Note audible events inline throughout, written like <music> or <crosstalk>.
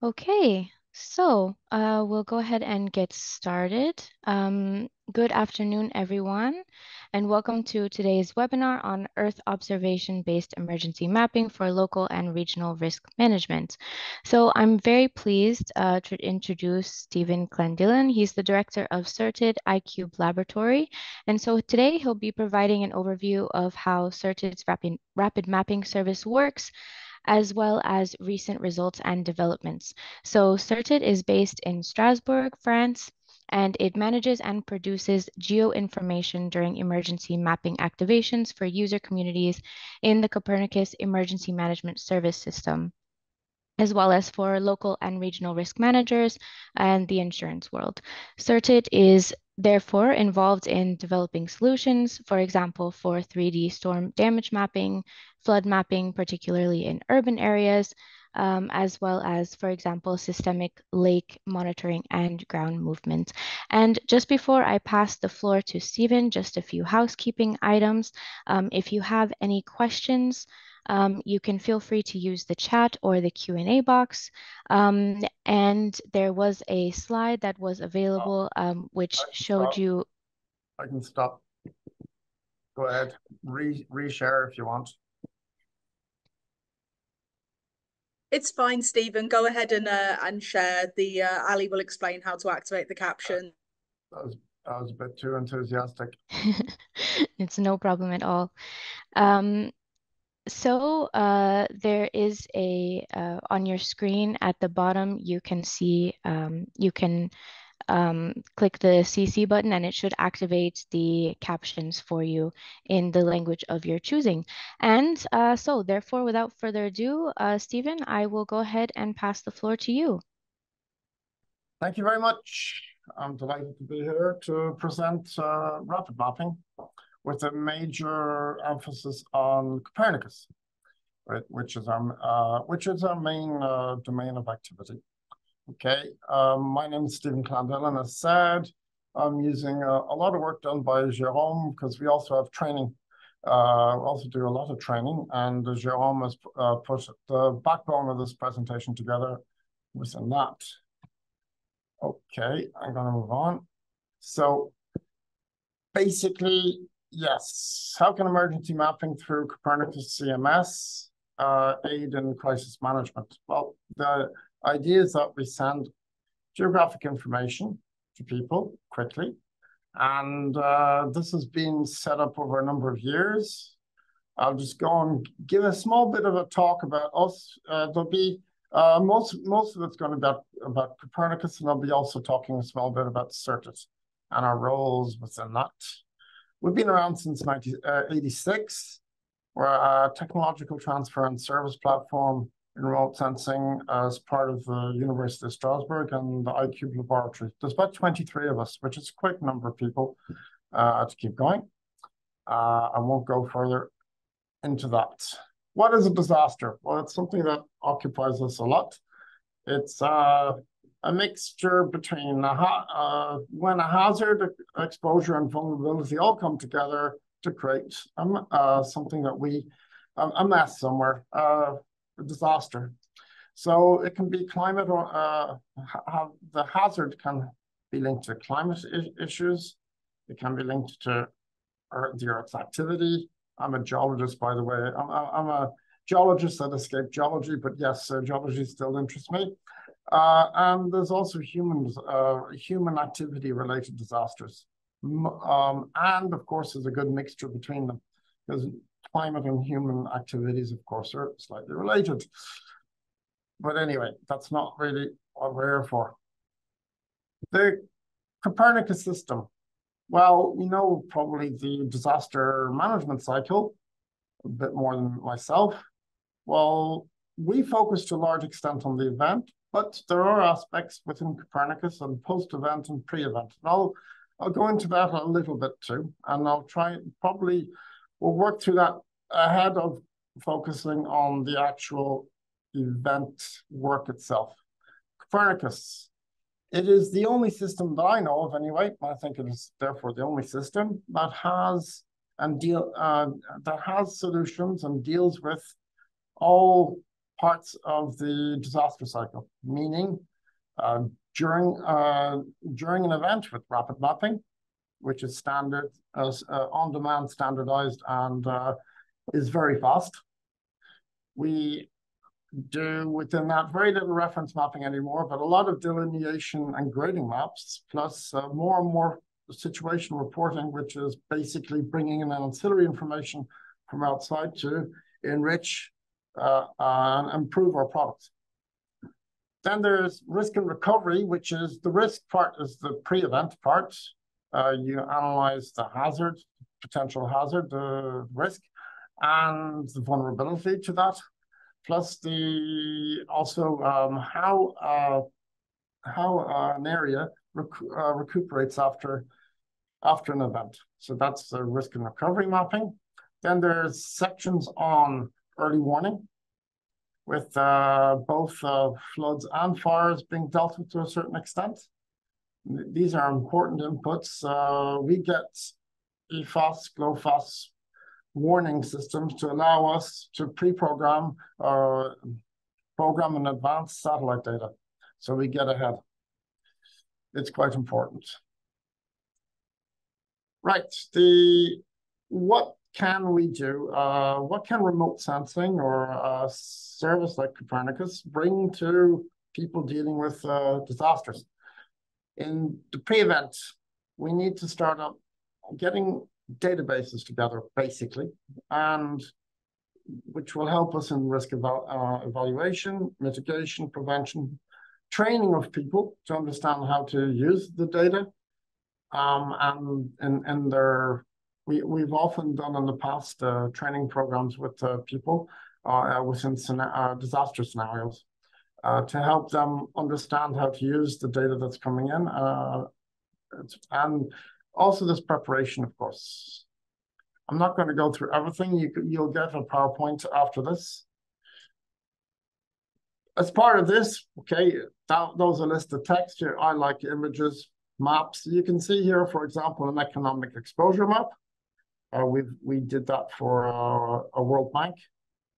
Okay, so uh, we'll go ahead and get started. Um, good afternoon, everyone, and welcome to today's webinar on Earth observation-based emergency mapping for local and regional risk management. So I'm very pleased uh, to introduce Stephen Clandillon. He's the director of SERTIT iCube Laboratory, and so today he'll be providing an overview of how SERTIT's rapid, rapid mapping service works, as well as recent results and developments. So SERTIT is based in Strasbourg, France, and it manages and produces geo-information during emergency mapping activations for user communities in the Copernicus Emergency Management Service System as well as for local and regional risk managers and the insurance world. SERTIT is therefore involved in developing solutions, for example, for 3D storm damage mapping, flood mapping, particularly in urban areas, um, as well as, for example, systemic lake monitoring and ground movement. And just before I pass the floor to Stephen, just a few housekeeping items. Um, if you have any questions, um, you can feel free to use the chat or the Q&A box. Um, and there was a slide that was available um, which showed stop. you. I can stop. Go ahead, re reshare if you want. It's fine, Stephen. Go ahead and uh, and share. The uh, Ali will explain how to activate the caption. That was, that was a bit too enthusiastic. <laughs> it's no problem at all. Um, so uh, there is a uh, on your screen at the bottom. You can see um, you can um, click the CC button and it should activate the captions for you in the language of your choosing. And uh, so therefore, without further ado, uh, Stephen, I will go ahead and pass the floor to you. Thank you very much. I'm delighted to be here to present uh, rapid mapping with a major emphasis on Copernicus, right, which is our uh, which is our main uh, domain of activity. Okay, um, my name is Stephen Clandillon. As said, I'm using a, a, lot of work done by Jérôme because we also have training. Uh, also do a lot of training, and Jérôme has uh, put the backbone of this presentation together within that. Okay, I'm going to move on. So basically, yes, how can emergency mapping through Copernicus EMS uh, aid in crisis management? Well, the idea is that we send geographic information to people quickly. And uh, this has been set up over a number of years. I'll just go and give a small bit of a talk about us. Uh, there'll be uh, most most of it's going to be about, about Copernicus, and I'll be also talking a small bit about SERTIT and our roles within that. We've been around since 1986. Uh, We're a technological transfer and service platform in remote sensing as part of the University of Strasbourg and the iCube laboratory. There's about 23 of us, which is a number of people uh, to keep going. Uh, I won't go further into that. What is a disaster? Well, it's something that occupies us a lot. It's uh, a mixture between a uh, when a hazard, exposure, and vulnerability all come together to create um, uh, something that we, um, a mess somewhere. Uh, disaster. So it can be climate or uh, how the hazard can be linked to climate issues. It can be linked to Earth, the Earth's activity. I'm a geologist, by the way. I'm, I'm a geologist that escaped geology, but yes, uh, geology still interests me. Uh, and there's also humans, uh, human activity related disasters. Um, and of course, there's a good mixture between them because climate and human activities, of course, are slightly related. But anyway, that's not really what we're here for. The Copernicus system. Well, you know probably the disaster management cycle a bit more than myself. Well, we focus to a large extent on the event, but there are aspects within Copernicus and post-event and pre-event. And I'll, I'll go into that a little bit too, and I'll try probably We'll work through that ahead of focusing on the actual event work itself. Copernicus. It is the only system that I know of anyway. I think it is therefore the only system that has and deal uh, that has solutions and deals with all parts of the disaster cycle, meaning uh, during uh, during an event with rapid mapping, which is standard, uh, on-demand, standardized, and uh, is very fast. We do within that very little reference mapping anymore, but a lot of delineation and grading maps, plus uh, more and more situation reporting, which is basically bringing in ancillary information from outside to enrich uh, and improve our products. Then there's risk and recovery, which is the risk part is the pre-event part. Uh, you analyze the hazard, potential hazard, the risk, and the vulnerability to that, plus the also um, how uh, how uh, an area rec uh, recuperates after after an event. So that's the risk and recovery mapping. Then there's sections on early warning with uh, both uh, floods and fires being dealt with to a certain extent. These are important inputs. Uh, we get EFAS, GloFAS warning systems to allow us to pre-program or program in advance satellite data. So we get ahead. It's quite important. Right, the what can we do? Uh, what can remote sensing or a service like Copernicus bring to people dealing with uh, disasters? In the pre-event, we need to start up getting databases together, basically, and which will help us in risk eval uh, evaluation, mitigation, prevention, training of people to understand how to use the data, um, and and and their we we've often done in the past uh, training programs with uh, people uh, within uh, disaster scenarios uh, to help them understand how to use the data that's coming in, uh, and also this preparation, of course. I'm not going to go through everything. You you'll get a PowerPoint after this. As part of this, okay, that, those are listed text here. I like images maps. You can see here, for example, an economic exposure map. Uh, we we did that for uh, a World Bank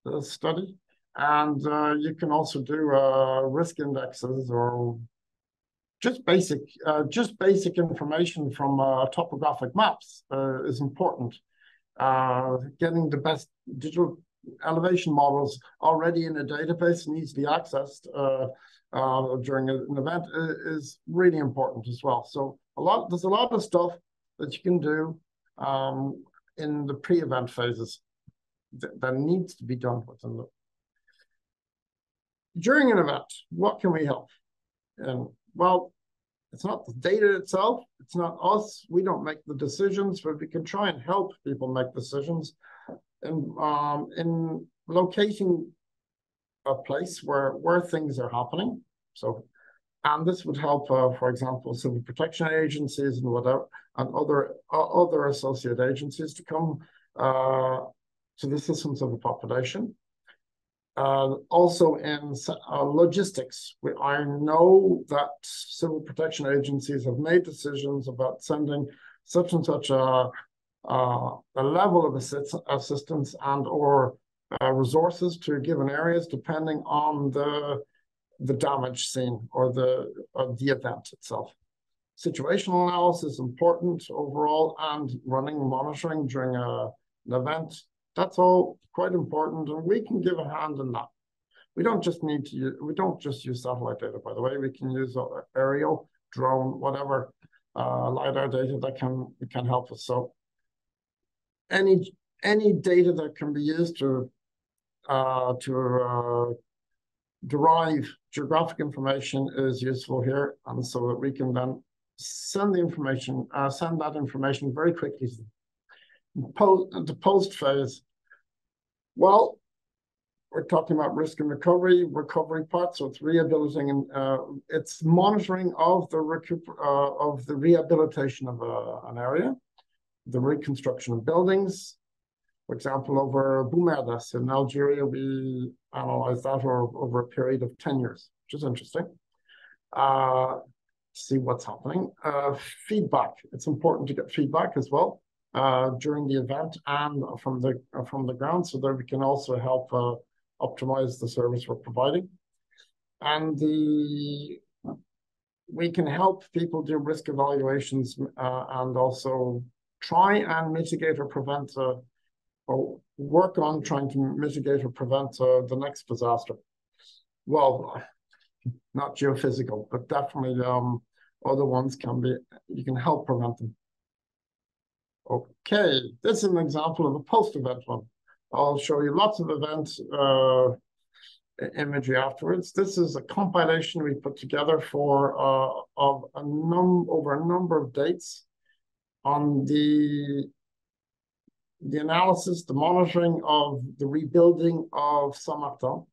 uh, study. And uh, you can also do uh, risk indexes or just basic uh, just basic information from topographic maps is important. getting the best digital elevation models already in a database and easily accessed uh, during an event is really important as well. So a lot there's a lot of stuff that you can do um, in the pre-event phases that, that needs to be done within the during an event. What can we help? And well, it's not the data itself. It's not us. We don't make the decisions, but we can try and help people make decisions. And um, in locating a place where where things are happening. So, and this would help, uh, for example, civil protection agencies and whatever, and other uh, other associate agencies to come uh, to the systems of the population. Uh, also in uh, logistics, we, I know that civil protection agencies have made decisions about sending such and such a, a level of assist assistance and or uh, resources to given areas depending on the the damage scene or the or the event itself. Situational analysis is important overall and running monitoring during a, an event. That's all quite important and we can give a hand in that. We don't just need to use, we don't just use satellite data, by the way, we can use aerial, drone, whatever, uh, LiDAR data that can, can help us. So any any data that can be used to uh, to uh, derive geographic information is useful here, and so that we can then send the information, uh, send that information very quickly. The post phase, well, we're talking about risk and recovery, recovery part, so it's rehabilitating and uh, it's monitoring of the recoup uh, of the rehabilitation of uh, an area, the reconstruction of buildings, for example, over Boumerdès in Algeria, we analyzed that over, over a period of 10 years, which is interesting. Uh, see what's happening. Uh, feedback. It's important to get feedback as well uh, during the event and from the from the ground, so that we can also help uh, optimize the service we're providing. And the we can help people do risk evaluations uh, and also try and mitigate or prevent uh, or work on trying to mitigate or prevent uh, the next disaster. Well, not geophysical, but definitely um, other ones can be, you can help prevent them. Okay, this is an example of a post-event one. I'll show you lots of event uh, imagery afterwards. This is a compilation we put together for uh, of a num over a number of dates on the the analysis, the monitoring of the rebuilding of Saint-Martin.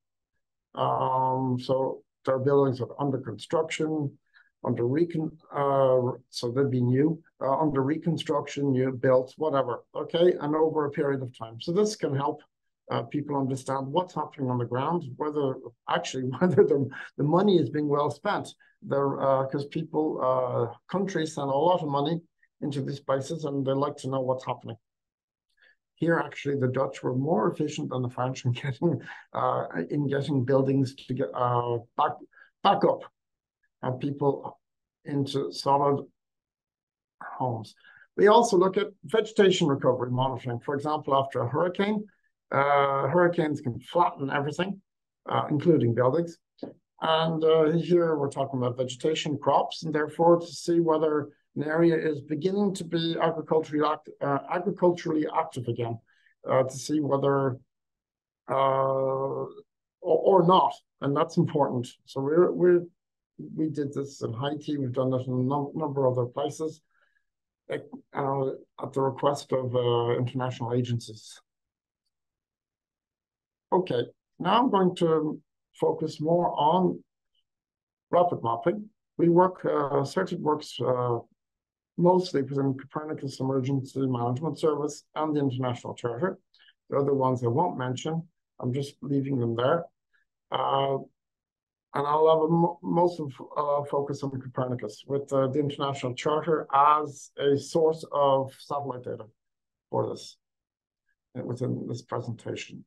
Um, so there are buildings that are under construction, under recon, uh, so they'd be new, uh, under reconstruction, new built, whatever, okay, and over a period of time. So this can help uh, people understand what's happening on the ground, whether actually <laughs> whether the, the money is being well spent. There, because uh, people, uh, countries send a lot of money into these places and they like to know what's happening. Here, actually, the Dutch were more efficient than the French in <laughs> getting uh, in getting buildings to get uh, back back up and people into solid homes. We also look at vegetation recovery monitoring. For example, after a hurricane, uh, hurricanes can flatten everything, uh, including buildings. And uh, here we're talking about vegetation crops, and therefore to see whether an area is beginning to be agriculturally, act, uh, agriculturally active again, uh, to see whether uh, or, or, not, and that's important. So we're we we did this in Haiti. We've done it in a num number of other places at the request of international agencies. Okay, now I'm going to focus more on rapid mapping. We work, uh, SERTIT works uh, mostly within Copernicus Emergency Management Service and the International Charter. The other ones I won't mention, I'm just leaving them there. Uh, and I'll have a most of uh, focus on Copernicus with uh, the International Charter as a source of satellite data for this within this presentation.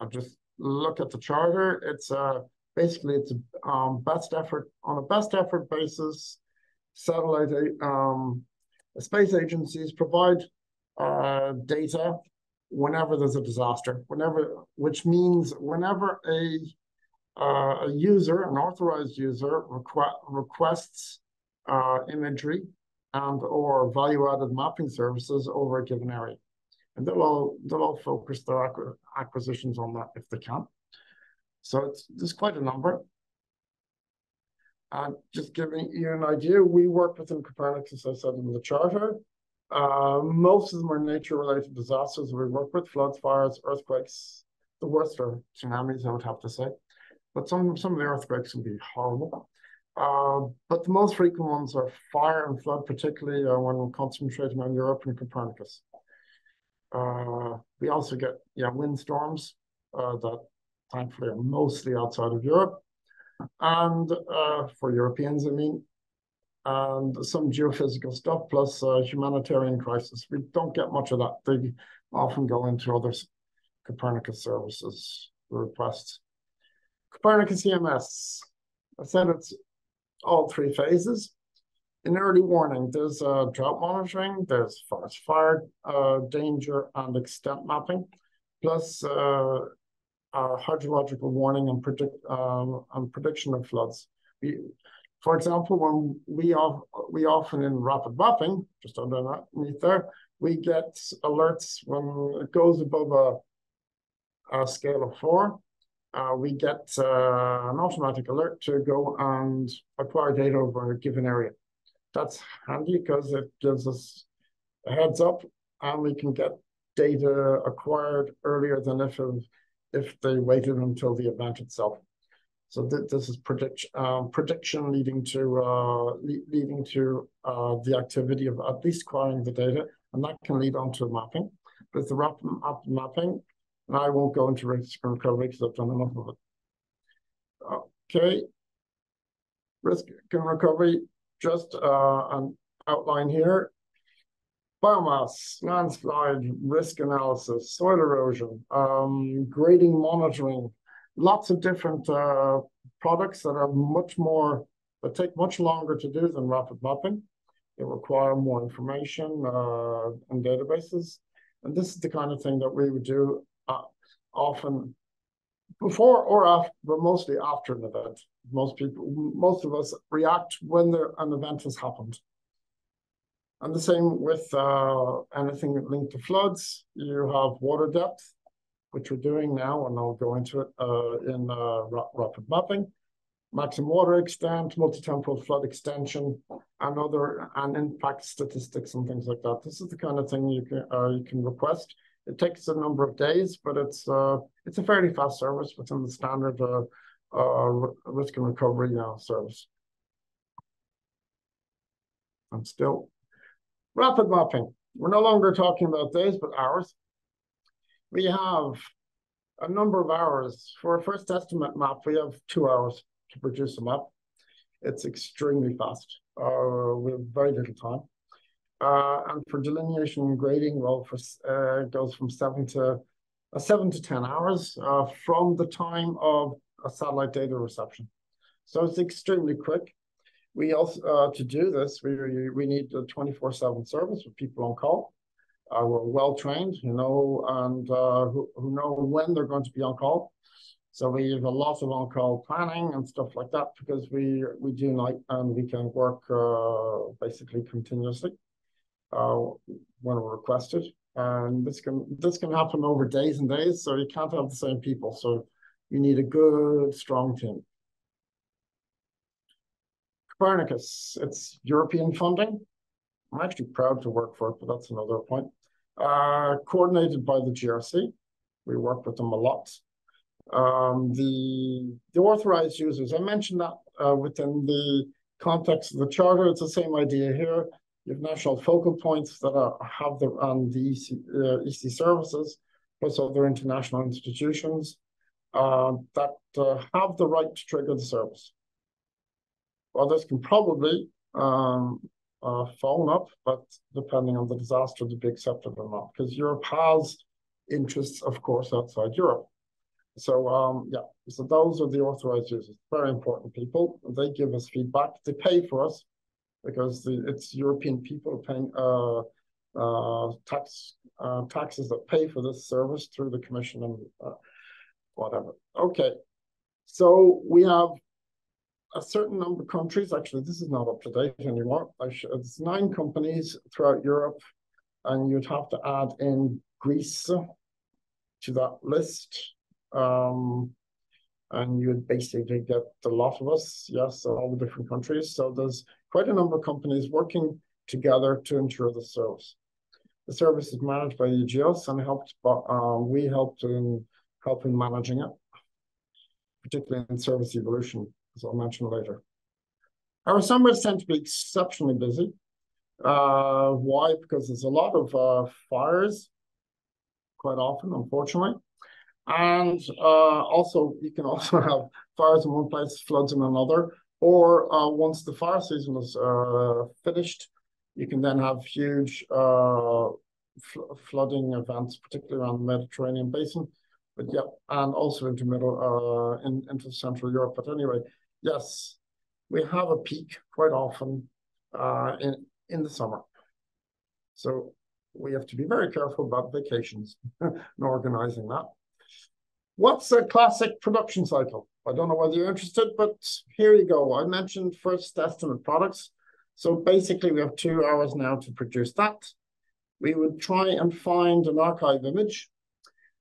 I'll just look at the charter. It's uh, basically it's a um, best effort on a best effort basis. Satellite um, space agencies provide uh, data whenever there's a disaster, whenever, which means whenever a uh, a user, an authorized user, requ requests uh, imagery and or value-added mapping services over a given area and they'll all they'll all focus their acquisitions on that if they can. So it's there's quite a number. And just giving you an idea, we work within Copernicus, as I said in the charter. Uh, most of them are nature-related disasters. We work with floods, fires, earthquakes. The worst are tsunamis, I would have to say. But some some of the earthquakes can be horrible. Uh, but the most frequent ones are fire and flood, particularly uh, when we're concentrating on Europe and Copernicus. Uh, we also get yeah windstorms uh, that thankfully are mostly outside of Europe, and uh, for Europeans, I mean, and some geophysical stuff plus uh, humanitarian crisis. We don't get much of that. They often go into other Copernicus services requests. Copernicus EMS. I said it's all three phases An early warning, there's uh, drought monitoring, there's forest fire uh, danger and extent mapping, plus uh, hydrological warning and predict um, and prediction of floods. We, for example, when we we often in rapid mapping, just underneath there, we get alerts when it goes above a, a scale of four. Uh, we get uh, an automatic alert to go and acquire data over a given area that's handy because it gives us a heads up and we can get data acquired earlier than if if they waited until the event itself. So th this is prediction um, prediction leading to uh, le leading to uh, the activity of at least acquiring the data, and that can lead on to mapping. But the rapid mapping, and I won't go into risk recovery because I've done enough of it. Okay, risk and recovery just uh, an outline here. biomass, landslide, risk analysis, soil erosion, um, grading monitoring, lots of different uh, products that are much more, that take much longer to do than rapid mapping. They require more information uh, and databases. And this is the kind of thing that we would do often before or after, but mostly after an event. Most people, most of us react when there, an event has happened. And the same with uh, anything linked to floods. You have water depth, which we're doing now, and I'll go into it uh, in uh, rapid mapping. Maximum water extent, multi-temporal flood extension, and other and impact statistics and things like that. This is the kind of thing you can uh, you can request. It takes a number of days, but it's uh, it's a fairly fast service within the standard uh, uh, risk and recovery now service. And still, rapid mapping. We're no longer talking about days, but hours. We have a number of hours. For a first estimate map, we have two hours to produce a map. It's extremely fast. Uh, we have very little time. Uh, and for delineation and grading, well, for uh, goes from seven to uh, seven to ten hours uh, from the time of a satellite data reception. So it's extremely quick. We also uh, to do this, we we need a twenty four seven service with people on call. Uh, we're well trained, you know, and who who know when they're going to be on call. So we have a lot of on-call planning and stuff like that because we we do night and weekend work uh, basically continuously uh, when requested. And this can this can happen over days and days, so you can't have the same people. So you need a good, strong team. Copernicus, it's European funding. I'm actually proud to work for it, but that's another point. Uh, coordinated by the JRC. We work with them a lot. Um, the, the authorized users, I mentioned that uh, within the context of the charter. It's the same idea here. You have national focal points that are, have the on the EC, uh, EC services, plus other international institutions uh, that uh, have the right to trigger the service. Others can probably um, uh, phone up, but depending on the disaster, to be accepted or not, because Europe has interests, of course, outside Europe. So um, yeah, so those are the authorized users, very important people. They give us feedback. They pay for us because the, it's European people paying uh, uh, tax uh, taxes that pay for this service through the commission and whatever. Okay, so we have a certain number of countries. Actually, this is not up to date anymore. it's nine companies throughout Europe, and you'd have to add in Greece to that list. Um, and you'd basically get a lot of us, yes, all the different countries. So there's quite a number of companies working together to ensure the service. The service is managed by e-GEOS and helped, uh, we helped in helping managing it, particularly in service evolution, as I'll mention later. Our summers tend to be exceptionally busy. Uh, why? Because there's a lot of uh, fires quite often, unfortunately. And uh, also, you can also <laughs> have fires in one place, floods in another. Or uh, once the fire season is uh, finished, you can then have huge uh, fl flooding events, particularly around the Mediterranean basin. But yeah, and also into middle uh, in, into Central Europe. But anyway, yes, we have a peak quite often uh, in in the summer. So we have to be very careful about vacations <laughs> and organizing that. What's a classic production cycle? I don't know whether you're interested, but here you go. I mentioned first estimate products. So basically we have two hours now to produce that. We would try and find an archive image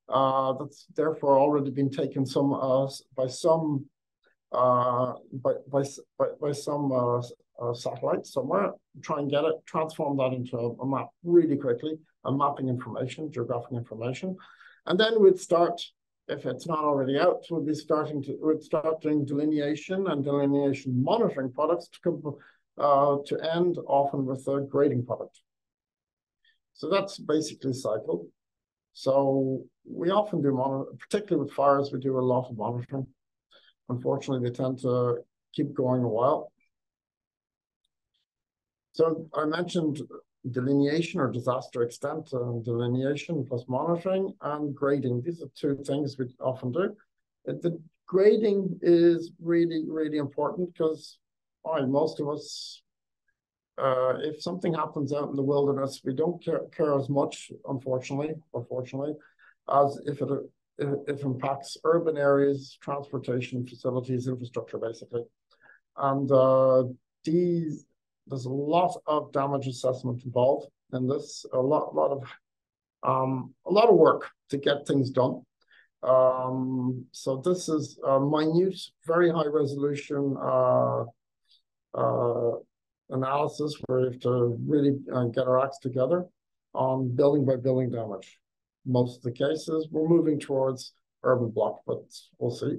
uh, that's therefore already been taken some uh, by some uh, by, by, by, some uh, uh, satellite somewhere, try and get it, transform that into a map really quickly, a mapping information, geographic information. And then we'd start if it's not already out, we'll be starting to we'll start doing delineation and delineation monitoring products to come uh, to end often with a grading product. So that's basically cycle. So we often do monitor, particularly with fires, we do a lot of monitoring. Unfortunately, they tend to keep going a while. So I mentioned delineation or disaster extent uh, delineation plus monitoring and grading. These are two things we often do. The grading is really, really important because well, most of us, uh, if something happens out in the wilderness, we don't care, care as much, unfortunately, or fortunately, as if it if it impacts urban areas, transportation facilities, infrastructure, basically. And uh, these, there's a lot of damage assessment involved in this, a lot, lot of, um, a lot of work to get things done. Um, so this is a minute, very high resolution uh, uh, analysis where we have to really uh, get our acts together on building by building damage most of the cases. We're moving towards urban block, but we'll see.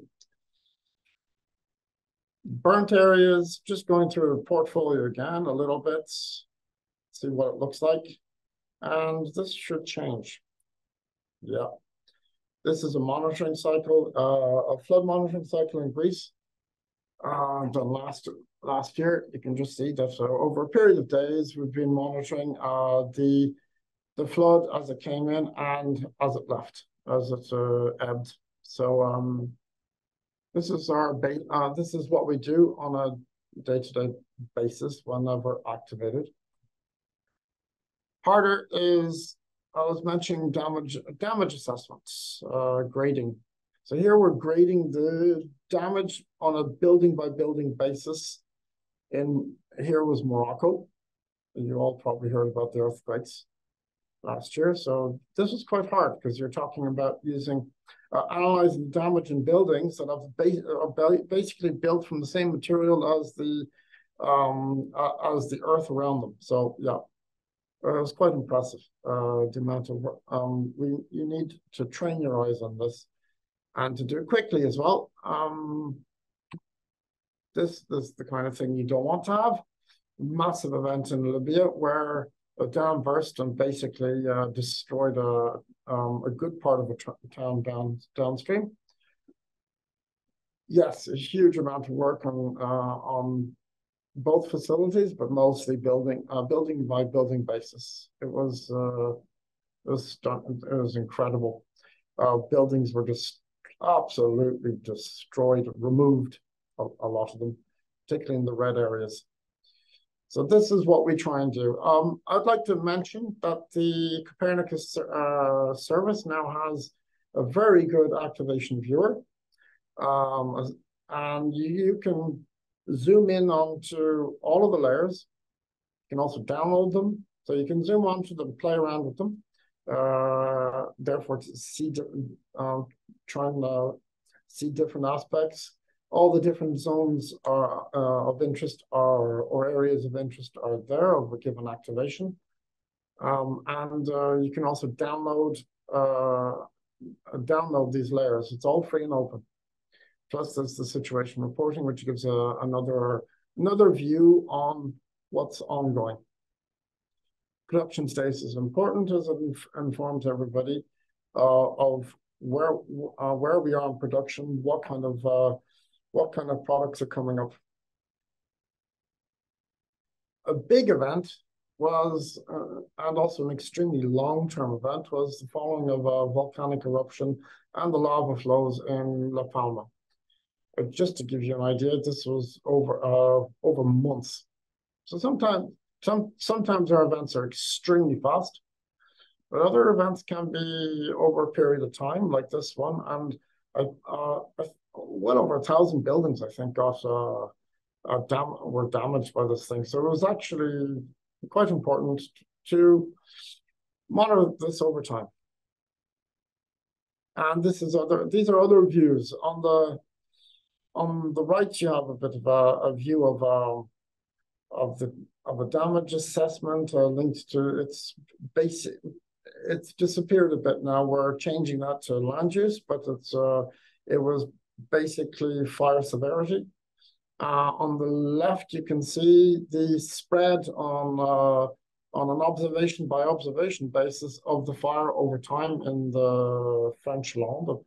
Burnt areas, just going through a portfolio again a little bit, see what it looks like. And this should change. Yeah. This is a monitoring cycle, uh, a flood monitoring cycle in Greece. Uh, done last last year. You can just see that uh, over a period of days, we've been monitoring uh, the the flood as it came in and as it left, as it uh, ebbed. So um, this is our. Uh, this is what we do on a day-to-day -day basis whenever activated. Harder is I was mentioning damage damage assessments, uh, grading. So here we're grading the damage on a building by building basis. And here was Morocco. And you all probably heard about the earthquakes last year. So this was quite hard because you're talking about using uh, analyzing damage in buildings that have ba basically built from the same material as the um, uh, as the earth around them. So yeah, uh, it was quite impressive. Uh, the amount of work um, we you need to train your eyes on this and to do it quickly as well. Um, this, this is the kind of thing you don't want to have. Massive event in Libya where a dam burst and basically uh, destroyed a um, a good part of a town down downstream. Yes, a huge amount of work on uh, on both facilities, but mostly building uh, building by building basis. It was uh, it was it was incredible. Uh, buildings were just absolutely destroyed, removed a, a lot of them, particularly in the red areas. So this is what we try and do. Um, I'd like to mention that the Copernicus uh, service now has a very good activation viewer. Um, and you can zoom in onto all of the layers. You can also download them. So you can zoom onto them, play around with them. Uh, therefore, to see, um, trying to see different aspects all the different zones are, uh, of interest are, or areas of interest are there of a given activation. Um, and uh, you can also download uh, download these layers. It's all free and open. Plus, there's the situation reporting, which gives a, another another view on what's ongoing. Production status is important as it inf informs everybody uh, of where uh, where we are in production, what kind of uh, what kind of products are coming up. A big event was, uh, and also an extremely long-term event, was the following of a volcanic eruption and the lava flows in La Palma. Uh, just to give you an idea, this was over uh, over months. So sometimes some sometimes our events are extremely fast, but other events can be over a period of time, like this one. And I, uh, I well over a thousand buildings, I think, got uh, dam were damaged by this thing. So it was actually quite important to monitor this over time. And this is other; these are other views on the on the right. You have a bit of a, a view of um, of the of a damage assessment uh, linked to its basic. It's disappeared a bit now. We're changing that to land use, but it's uh, it was basically fire severity. Uh, on the left, you can see the spread on uh, on an observation by observation basis of the fire over time in the French Landes.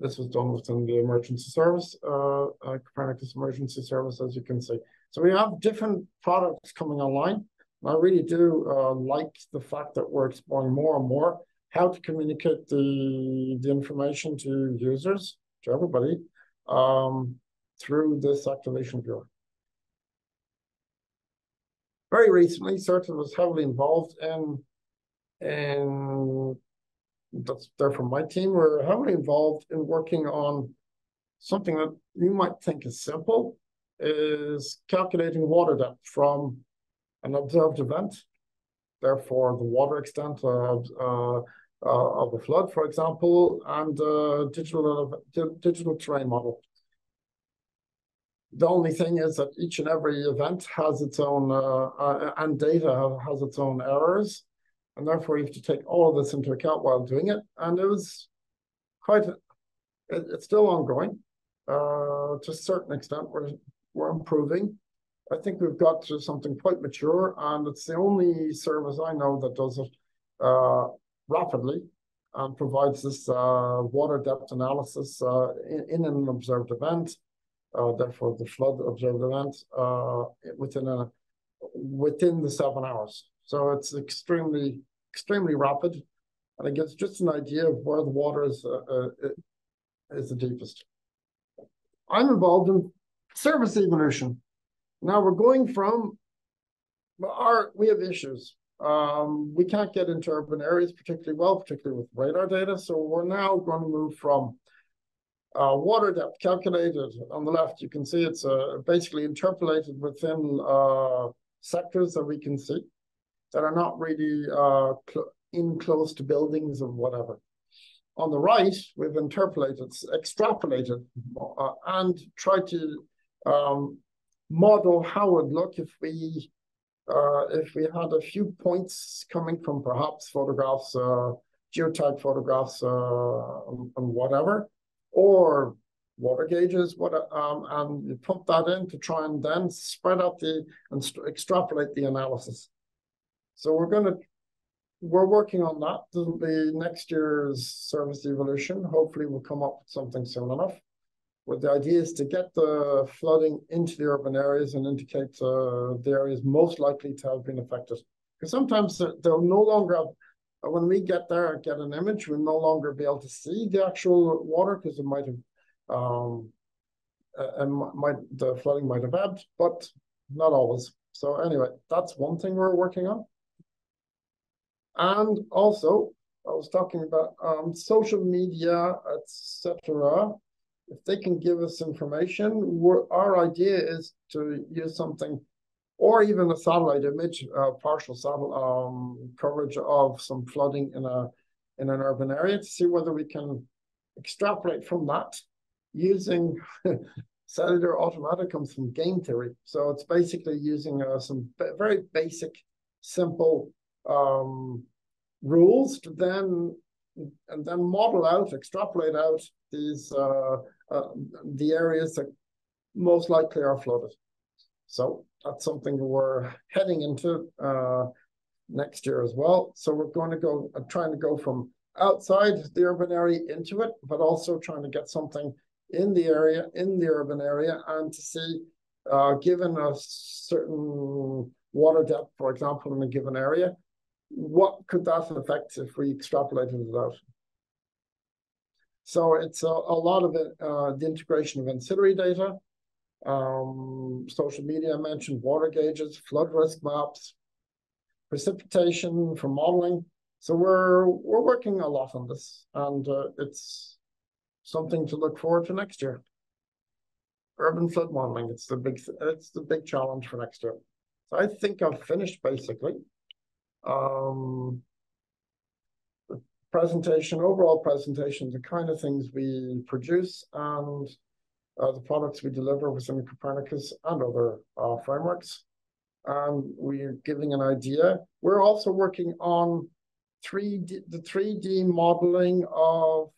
This was done within the emergency service, uh, uh, Copernicus emergency service, as you can see. So we have different products coming online. I really do uh, like the fact that we're exploring more and more how to communicate the, the information to users, to everybody, um, through this activation viewer. Very recently, SERTIT was heavily involved in, in that's there from my team, we're heavily involved in working on something that you might think is simple, is calculating water depth from an observed event. Therefore, the water extent of uh, of a flood, for example, and uh, digital digital terrain model. The only thing is that each and every event has its own uh, uh and data has its own errors, and therefore you have to take all of this into account while doing it. And it was quite, it, it's still ongoing. Uh, to a certain extent, we're we're improving. I think we've got to something quite mature, and it's the only service I know that does it uh, rapidly and provides this uh, water depth analysis uh, in, in, an observed event. Uh, therefore, the flood observed event within a within the seven hours. So it's extremely extremely rapid, and it gives just an idea of where the water is is the deepest. I'm involved in service evolution. Now we're going from our, we have issues. Um, we can't get into urban areas particularly well, particularly with radar data. So we're now going to move from uh, water depth calculated on the left. You can see it's uh, basically interpolated within uh, sectors that we can see that are not really uh, cl in close to buildings or whatever. On the right, we've interpolated, extrapolated, uh, and tried to um, model how it would look if we uh, if we had a few points coming from perhaps photographs, uh, geotag photographs, uh, and, whatever, or water gauges, what um, and you pump that in to try and then spread out the and extrapolate the analysis. So we're going to we're working on that. Will be next year's service evolution. Hopefully, we'll come up with something soon enough. But the idea is to get the flooding into the urban areas and indicate uh, the areas most likely to have been affected. Because sometimes they'll no longer have, when we get there and get an image, we'll no longer be able to see the actual water because it might have, um, and might the flooding might have ebbed, but not always. So anyway, that's one thing we're working on. And also, I was talking about um, social media, etc if they can give us information, our idea is to use something, or even a satellite image, uh, partial satellite um, coverage of some flooding in a in an urban area to see whether we can extrapolate from that using <laughs> cellular comes from game theory. So it's basically using uh, some very basic, simple um, rules to then and then model out, extrapolate out these uh, uh, the areas that most likely are flooded. So that's something we're heading into uh, next year as well. So we're going to go uh, trying to go from outside the urban area into it, but also trying to get something in the area, in the urban area, and to see, uh, given a certain water depth, for example, in a given area, what could that affect if we extrapolated it out? So it's a, a lot of it, uh, the integration of ancillary data, um, social media I mentioned, water gauges, flood risk maps, precipitation for modeling. So we're we're working a lot on this, and uh, it's something to look forward to next year. Urban flood modeling, it's the big it's the big challenge for next year. So I think I've finished basically. Um, presentation, overall presentation, the kind of things we produce and uh, the products we deliver within Copernicus and other uh, frameworks. And we're giving an idea. We're also working on 3D, the 3D modeling of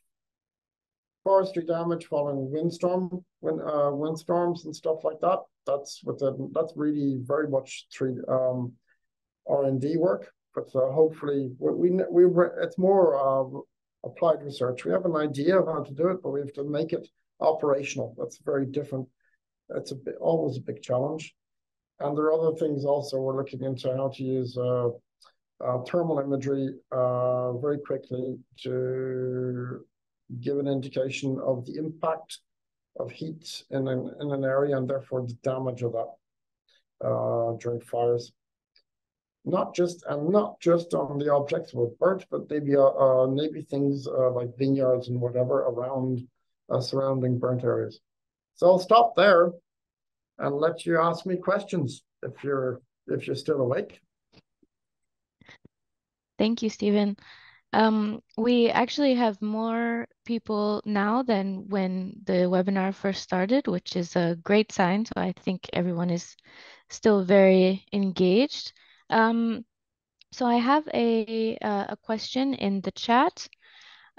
forestry damage following windstorm, wind, uh, windstorms and stuff like that. That's what the, that's really very much three um, R&D work but uh, hopefully we, we, we it's more uh, applied research. We have an idea of how to do it, but we have to make it operational. That's very different. It's a bit, always a big challenge. And there are other things also. We're looking into how to use uh, uh, thermal imagery uh, very quickly to give an indication of the impact of heat in an, in an area and therefore the damage of that uh, during fires. Not just and not just on the objects were burnt, but maybe uh, uh, maybe things uh, like vineyards and whatever around uh, surrounding burnt areas. So I'll stop there and let you ask me questions if you're if you're still awake. Thank you, Stephen. Um, we actually have more people now than when the webinar first started, which is a great sign. So I think everyone is still very engaged. Um, so I have a, a question in the chat.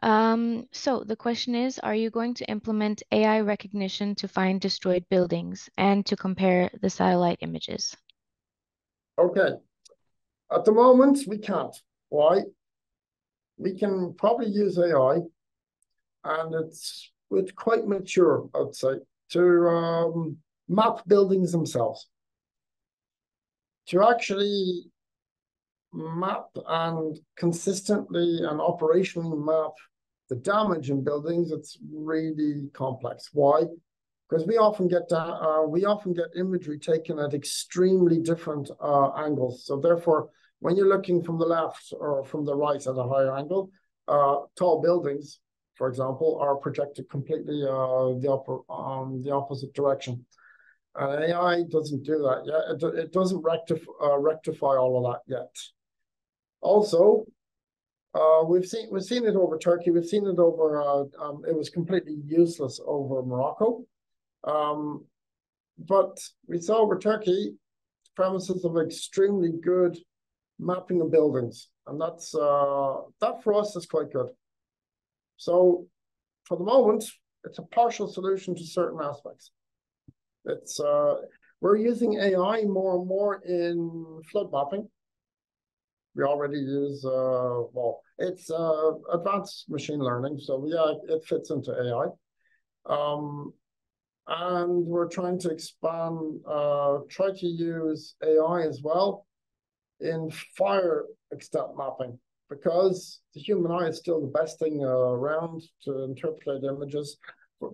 Um, so the question is, are you going to implement AI recognition to find destroyed buildings and to compare the satellite images? Okay. At the moment, we can't. Why? We can probably use AI, and it's it's quite mature, I'd say, to um, map buildings themselves. To actually map and consistently and operationally map the damage in buildings, it's really complex. Why? Because we often get uh, we often get imagery taken at extremely different uh, angles. So therefore, when you're looking from the left or from the right at a higher angle, uh, tall buildings, for example, are projected completely uh, the um, the opposite direction. And AI doesn't do that yet. It, it doesn't rectify uh, rectify all of that yet. Also, uh, we've seen we've seen it over Turkey. We've seen it over. Uh, um, it was completely useless over Morocco, um, but we saw over Turkey premises of extremely good mapping of buildings, and that's uh, that for us is quite good. So, for the moment, it's a partial solution to certain aspects. It's uh, we're using AI more and more in flood mapping we already use, uh, well, it's uh, advanced machine learning. So yeah, it fits into AI. Um, and we're trying to expand, uh, try to use AI as well in fire extent mapping because the human eye is still the best thing uh, around to interpret images,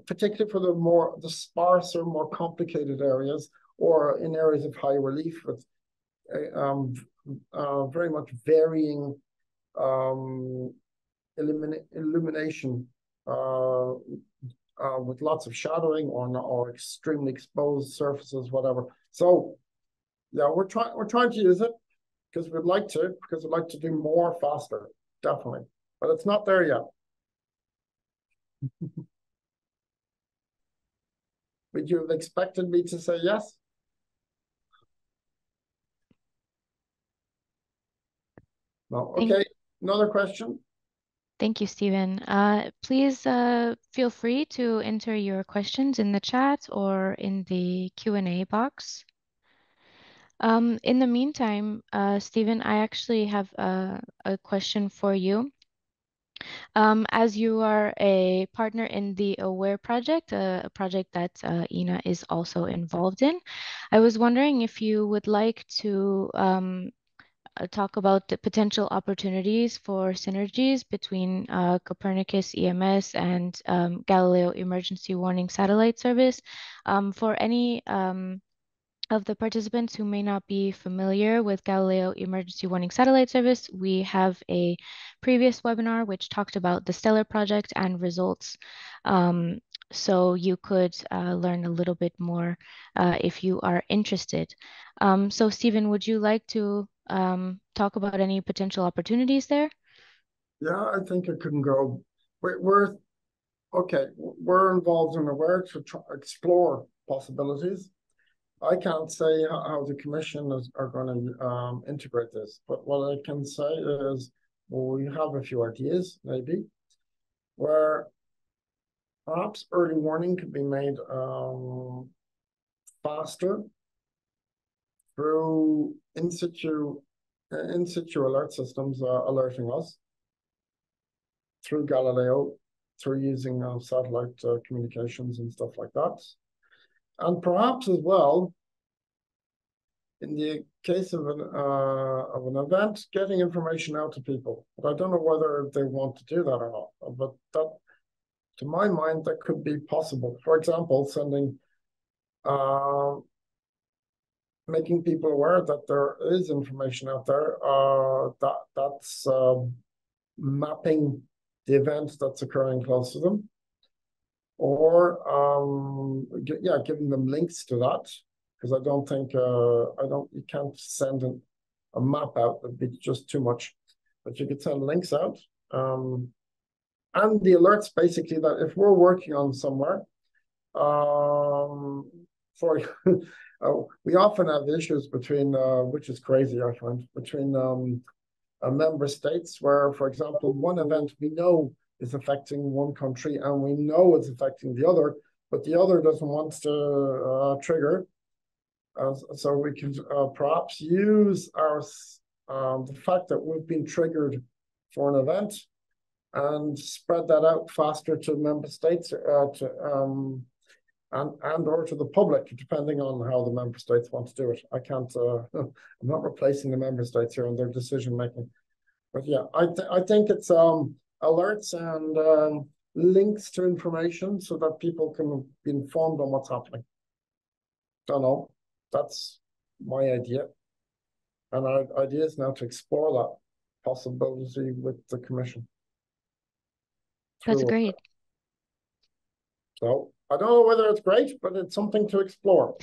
particularly for the more the sparser, more complicated areas, or in areas of high relief with um, uh, very much varying um, illumination uh, uh, with lots of shadowing or, or extremely exposed surfaces, whatever. So, yeah, we're trying we're trying to use it because we'd like to because we'd like to do more faster, definitely, but it's not there yet. <laughs> Would you have expected me to say yes? No. Okay. Another question? Thank you, Stephen. Uh, please uh, feel free to enter your questions in the chat or in the Q&A box. Um, in the meantime, uh, Stephen, I actually have a, a question for you. Um, as you are a partner in the AWARE project, a project that uh, EENA is also involved in, I was wondering if you would like to um, uh, talk about the potential opportunities for synergies between uh, Copernicus EMS and um, Galileo Emergency Warning Satellite Service. Um, for any um, of the participants who may not be familiar with Galileo Emergency Warning Satellite Service, we have a previous webinar which talked about the Stellar project and results. Um, so you could uh, learn a little bit more uh, if you are interested. Um, so Stephen, would you like to um, talk about any potential opportunities there? Yeah, I think it can go. We're, we're okay. We're involved in AWARE to try, explore possibilities. I can't say how the commission is, are going to um, integrate this, but what I can say is well, we have a few ideas, maybe, where perhaps early warning could be made um, faster through in situ in situ alert systems uh, alerting us through Galileo, through using uh, satellite uh, communications and stuff like that. And perhaps as well, in the case of an uh, of an event, getting information out to people. But I don't know whether they want to do that or not. But that, to my mind, that could be possible. For example, sending, uh, making people aware that there is information out there uh, that that's uh, mapping the event that's occurring close to them, or um, yeah, giving them links to that because I don't think uh, I don't you can't send an, a map out that'd be just too much, but you could send links out. Um, and the alerts basically that if we're working on somewhere, um, for <laughs> uh, we often have issues between uh, which is crazy I find between um, uh, member states where, for example, one event we know is affecting one country and we know it's affecting the other, but the other doesn't want to uh, trigger uh, so we can uh, perhaps use our um, the fact that we've been triggered for an event and spread that out faster to member states uh, to um, and and or to the public, depending on how the member states want to do it. I can't. Uh, <laughs> I'm not replacing the member states here on their decision making, but yeah, I th I think it's um alerts and um, links to information so that people can be informed on what's happening. I don't know that's my idea. And our idea is now to explore that possibility with the commission. That's great. So I don't know whether it's great, but it's something to explore.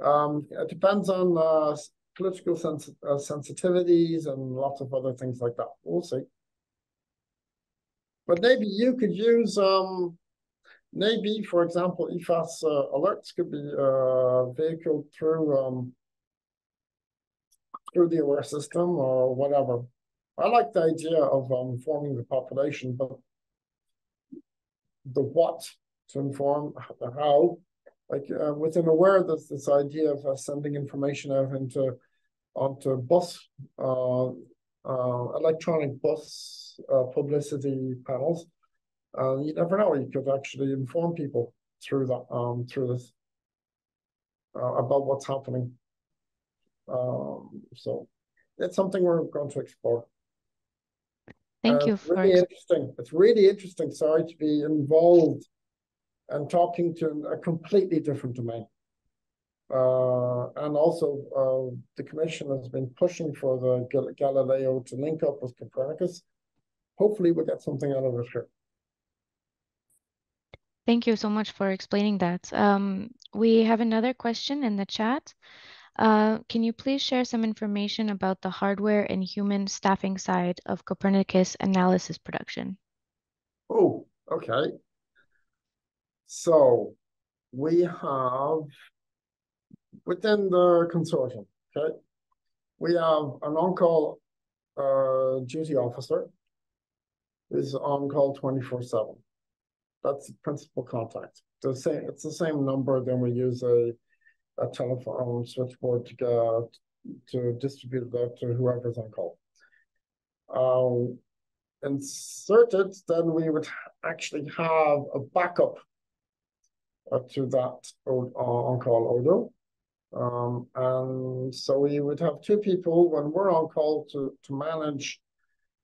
Um, it depends on uh, political sens uh, sensitivities and lots of other things like that. We'll see. But maybe you could use um, maybe, for example, EFAS uh, alerts could be uh, vehicled through um, through the aware system or whatever. I like the idea of um, informing the population, but the what to inform the how. Like uh, within aware, there's this idea of uh, sending information out into onto bus, uh, uh, electronic bus uh, publicity panels uh, you never know. You could actually inform people through that um, through this uh, about what's happening. Um, so it's something we're going to explore. Thank uh, you for really interesting. It's really interesting. Sorry to be involved and talking to a completely different domain. Uh, and also, uh, the commission has been pushing for the Galileo to link up with Copernicus. Hopefully, we'll get something out of it here. Thank you so much for explaining that. Um, we have another question in the chat. Uh, can you please share some information about the hardware and human staffing side of Copernicus analysis production? Oh, okay. So we have within the consortium, okay, we have an on-call uh, duty officer is on call 24 7. That's the principal contact. The same, it's the same number. Then we use a a telephone switchboard to go to distribute that to whoever's on call. Um, in SERTIT, then we would actually have a backup uh, to that on-call Odo. Um, and so we would have two people when we're on call to, to manage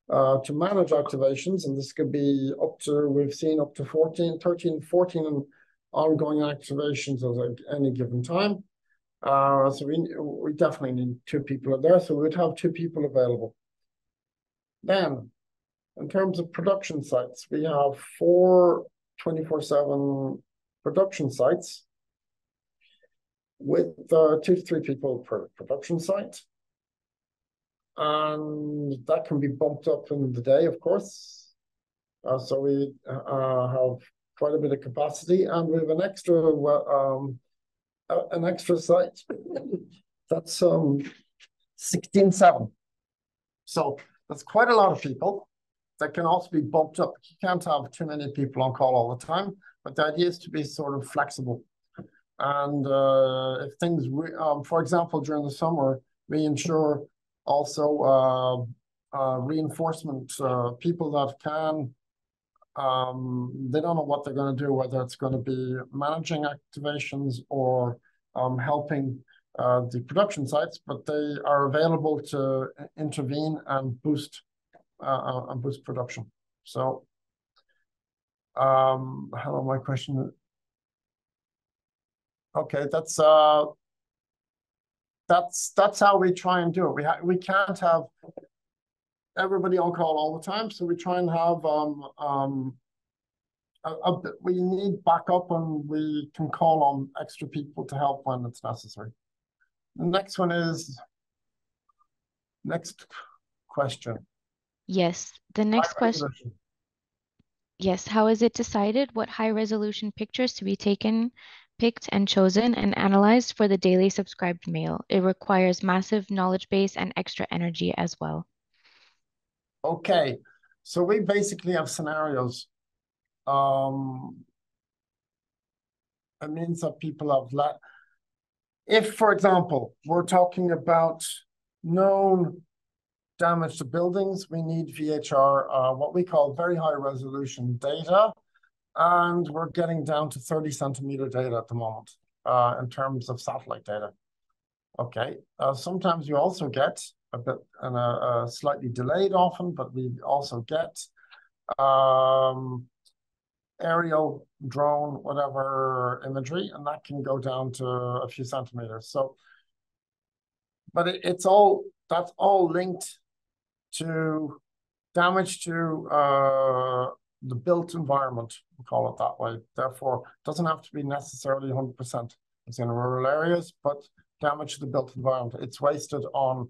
uh, to manage activations, and this could be up to, we've seen up to 14, 13, 14 ongoing activations at any given time. Uh, so we, we definitely need two people there, so we'd have two people available. Then, in terms of production sites, we have four 24-7 production sites with uh, two to three people per production site and that can be bumped up in the day, of course. Uh, so we uh, have quite a bit of capacity, and we have an extra um, an extra site <laughs> that's um 16.7. So that's quite a lot of people that can also be bumped up. You can't have too many people on call all the time, but the idea is to be sort of flexible. And uh, if things, um, for example, during the summer, we ensure also uh, uh, reinforcement, uh, people that can, um, they don't know what they're going to do, whether it's going to be managing activations or um, helping uh, the production sites, but they are available to intervene and boost uh, and boost production. So, um, hello, my question. Okay, that's uh, that's that's how we try and do it. We ha we can't have everybody on call all the time, so we try and have um um a, a, we need backup and we can call on extra people to help when it's necessary. The next one is next question. Yes, the next High question. resolution. Yes, how is it decided what high resolution pictures to be taken, picked and chosen and analyzed for the daily subscribed mail? It requires massive knowledge base and extra energy as well. Okay, so we basically have scenarios. Um, it means that people have let. If, for example, we're talking about known damage to buildings, we need VHR, uh, what we call very high resolution data. And we're getting down to 30 centimeter data at the moment uh, in terms of satellite data. Okay, uh, sometimes you also get a bit and a, slightly delayed often, but we also get um, aerial, drone, whatever imagery, and that can go down to a few centimeters. So, but it, it's all that's all linked to damage to uh, the built environment, we call it that way. Therefore, it doesn't have to be necessarily 100%. It's in rural areas, but damage to the built environment. It's wasted on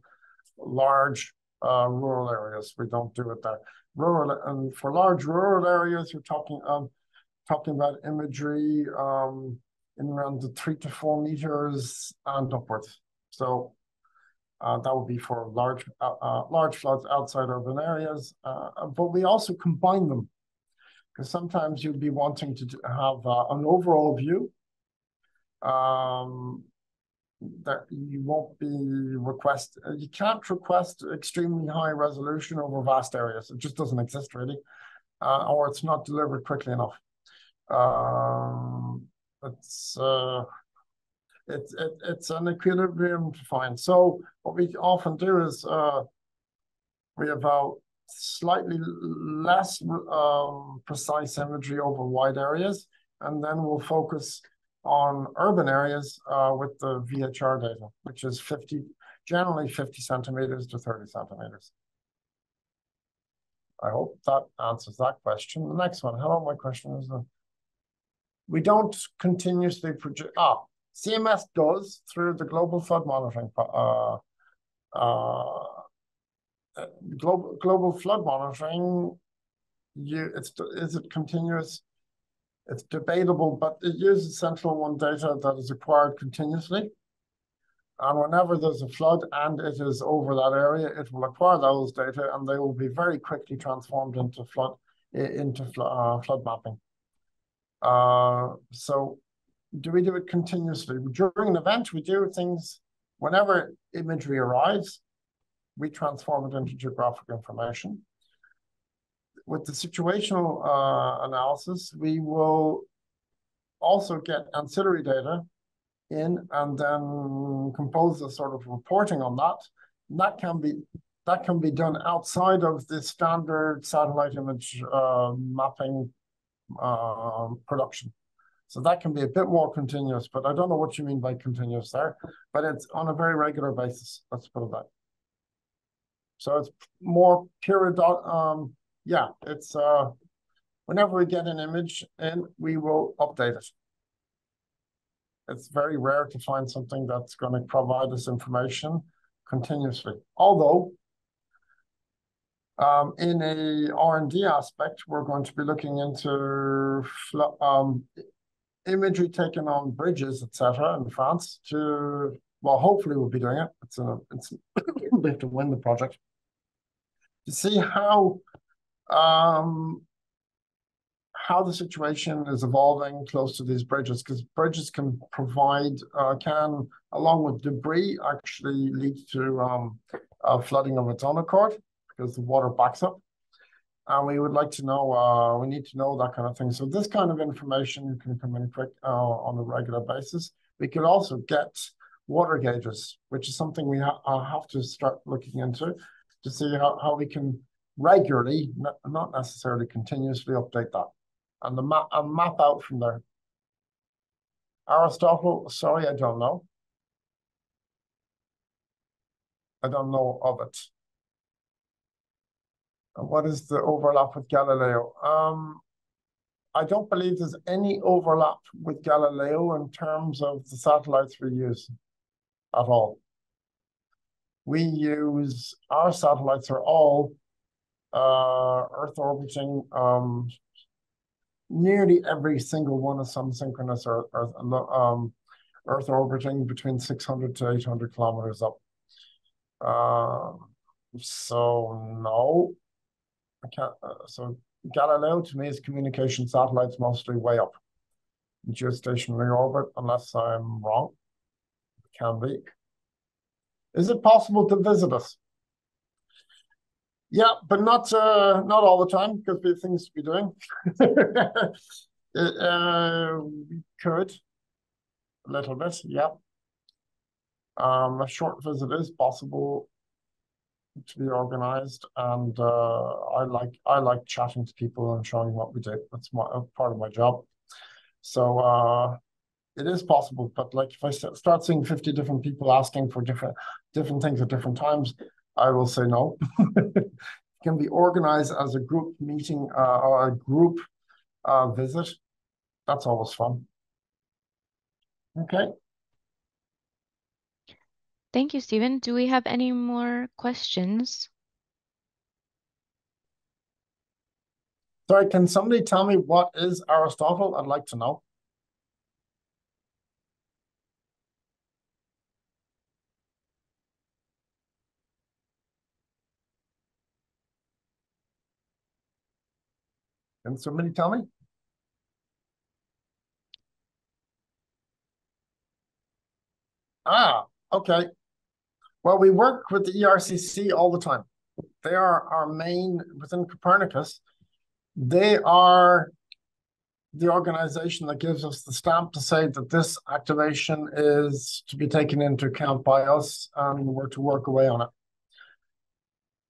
large uh, rural areas. We don't do it there. Rural and for large rural areas, you're talking um, talking about imagery um, in around the three to four meters and upwards. So uh, that would be for large uh, uh, large floods outside urban areas. Uh, but we also combine them because sometimes you'd be wanting to have uh, an overall view um, that you won't be request. Uh, you can't request extremely high resolution over vast areas. It just doesn't exist really, uh, or it's not delivered quickly enough. Um, it's uh, it's it, it's an equilibrium to find. So what we often do is uh, we have a slightly less um, precise imagery over wide areas, and then we'll focus on urban areas uh, with the VHR data, which is 50, generally 50 centimeters to 30 centimeters. I hope that answers that question. The next one, hello, my question is, uh, we don't continuously project, ah, CEMS does through the global flood monitoring, uh, global, global flood monitoring, you, it's, is it continuous? It's debatable, but it uses central Sentinel-1 data that is acquired continuously. And whenever there's a flood and it is over that area, it will acquire those data and they will be very quickly transformed into flood into uh, flood mapping. Uh, so do we do it continuously? During an event, we do things whenever imagery arrives, we transform it into geographic information with the situational uh, analysis, we will also get ancillary data in and then compose a sort of reporting on that. And that can be that can be done outside of the standard satellite image uh, mapping uh, production. So that can be a bit more continuous, but I don't know what you mean by continuous there, but it's on a very regular basis. Let's put it that. So it's more period, um, yeah, it's uh, whenever we get an image in, we will update it. It's very rare to find something that's going to provide us information continuously. Although, um, in a R&D aspect, we're going to be looking into um, imagery taken on bridges, etc., in France. To well, hopefully we'll be doing it. It's a, it's we have to win the project to see how um, how the situation is evolving close to these bridges, because bridges can provide, uh, can, along with debris, actually lead to um, flooding of its own accord, because the water backs up. And we would like to know, uh, we need to know that kind of thing. So this kind of information can come in quick uh, on a regular basis. We could also get water gauges, which is something we ha uh, have to start looking into to see how, how we can regularly, not, necessarily continuously update that and the map and map out from there. Aristotle, sorry, I don't know. I don't know of it. And what is the overlap with Galileo? Um, I don't believe there's any overlap with Galileo in terms of the satellites we use at all. We use, our satellites are all uh, Earth orbiting um, nearly every single one is sun-synchronous Earth, Earth, um, Earth orbiting between 600 to 800 kilometers up. Uh, so no, I can't. Uh, so Galileo to me is communication satellites mostly way up in geostationary orbit, unless I'm wrong. Can be. Is it possible to visit us? Yeah, but not uh, not all the time because we have things to be doing. <laughs> uh, we could a little bit, yeah. Um, a short visit is possible to be organized, and uh, I like I like chatting to people and showing what we do. That's my part of my job. So uh, it is possible, but like if I start seeing fifty different people asking for different different things at different times, I will say no. it <laughs> can be organized as a group meeting uh, or a group uh, visit. That's always fun. Okay. Thank you, Stephen. Do we have any more questions? Sorry, can somebody tell me what is Aristotle? I'd like to know. Can somebody tell me? Ah, okay. Well, we work with the ERCC all the time. They are our main, within Copernicus, they are the organization that gives us the stamp to say that this activation is to be taken into account by us and we're to work away on it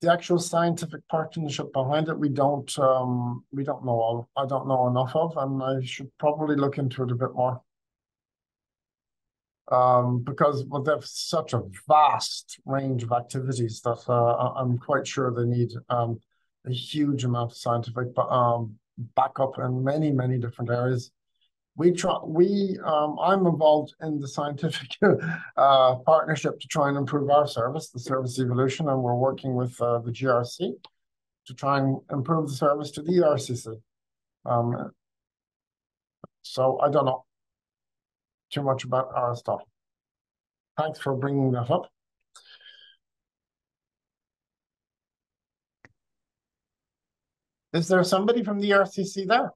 the actual scientific partnership behind it, we don't um, we don't know all. I don't know enough of, and I should probably look into it a bit more. Um, because well, they have such a vast range of activities that uh, I'm quite sure they need um, a huge amount of scientific um, backup in many many different areas we try we um, i'm involved in the scientific <laughs> uh, partnership to try and improve our service the service evolution and we're working with uh, the jrc to try and improve the service to the ercc um, so i don't know too much about our stuff. Thanks for bringing that up. Is there somebody from the ercc there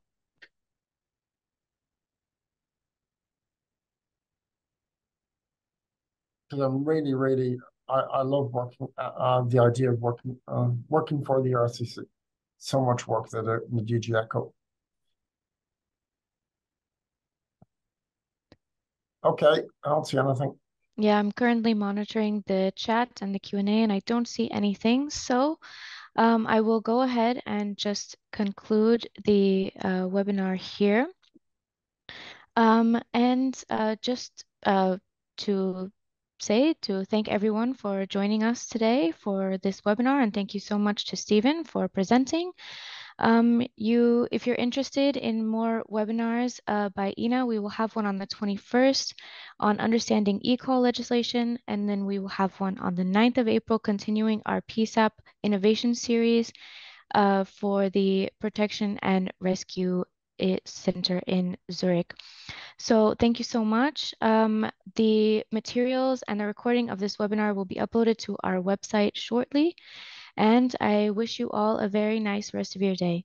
because I'm really, really, I, I love working, uh, uh, the idea of working, uh, working for the ERCC. So much work that uh, the DG ECHO. Okay, I don't see anything. Yeah, I'm currently monitoring the chat and the Q&A and I don't see anything. So um, I will go ahead and just conclude the uh, webinar here. Um, and uh, just uh, to say to thank everyone for joining us today for this webinar and thank you so much to Stephen for presenting. Um, you, if you're interested in more webinars uh, by EENA, we will have one on the 21st on understanding eCall legislation, and then we will have one on the 9th of April, continuing our PSAP innovation series uh, for the Protection and Rescue Center in Zurich. So thank you so much. Um, the materials and the recording of this webinar will be uploaded to our website shortly. And I wish you all a very nice rest of your day.